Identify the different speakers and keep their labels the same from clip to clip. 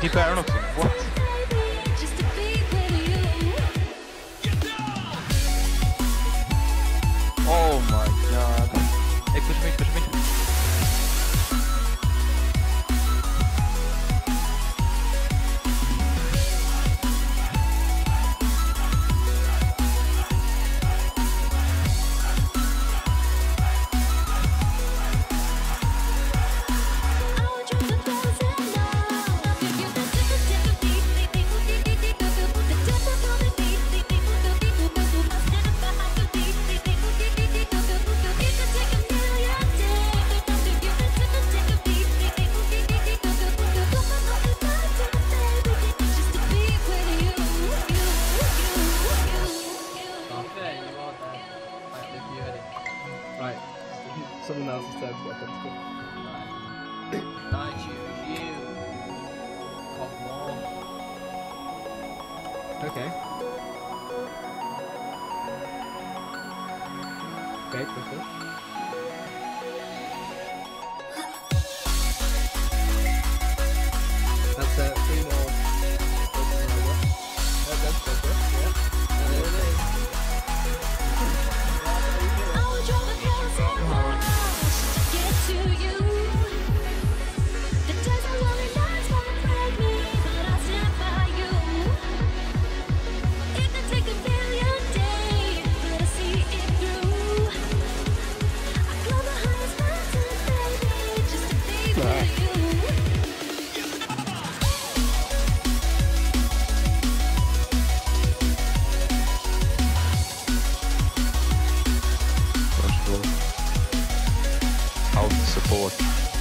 Speaker 1: participaron o quién fue.
Speaker 2: Okay. Okay, perfect.
Speaker 1: support.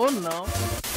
Speaker 3: ou não.